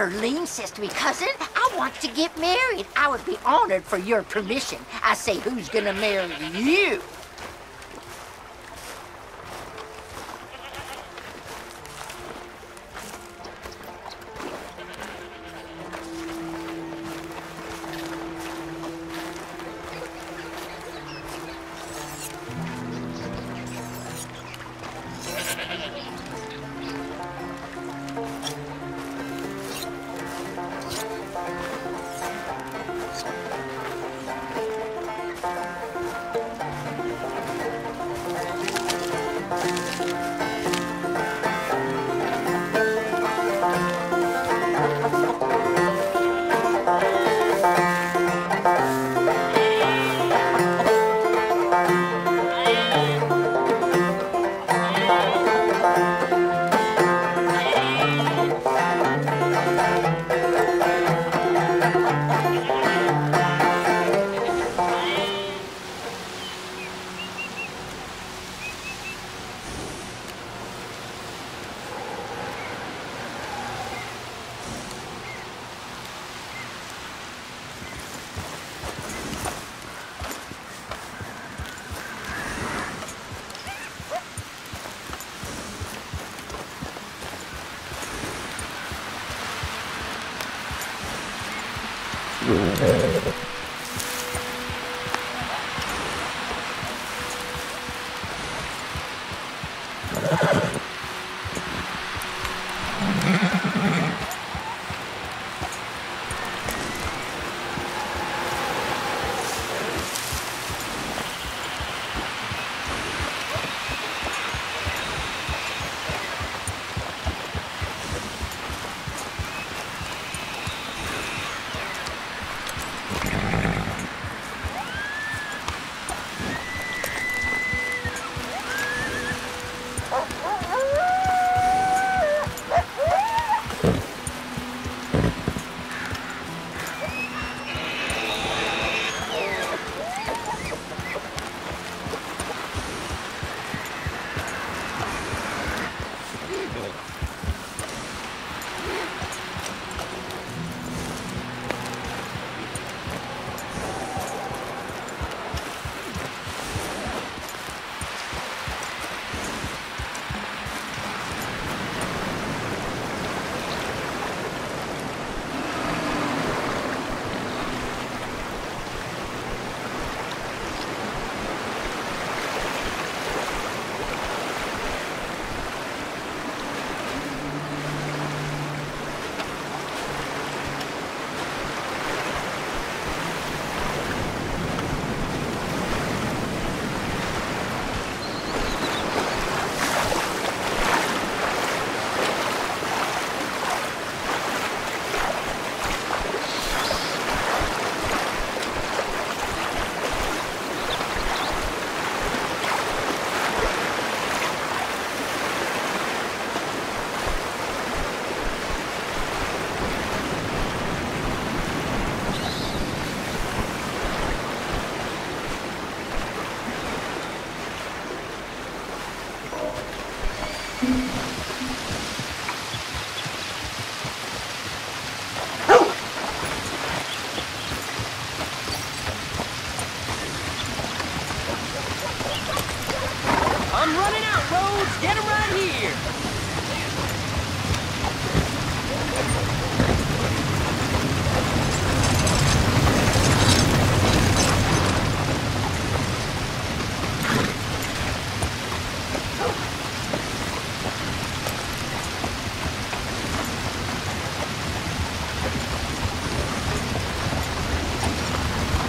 Herlene says to me, cousin, I want to get married. I would be honored for your permission. I say, who's gonna marry you?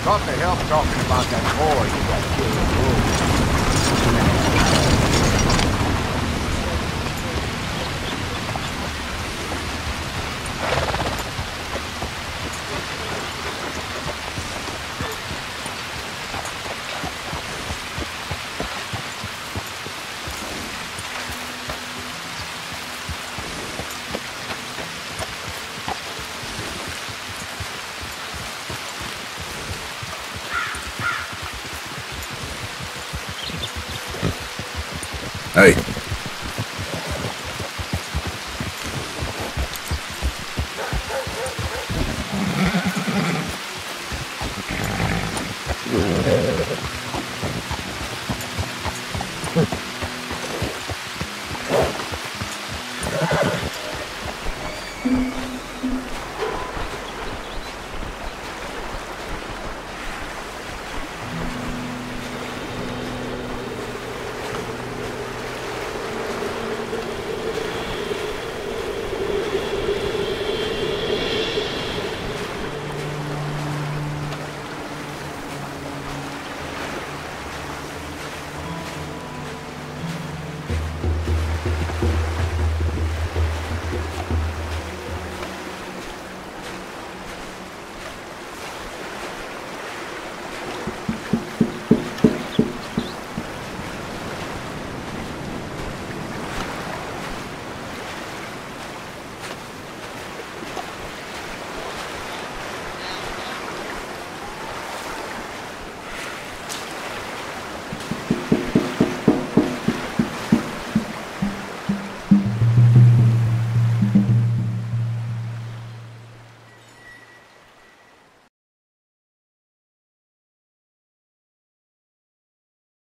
Got the help talking about that boy you got killed. Hey. Yeah.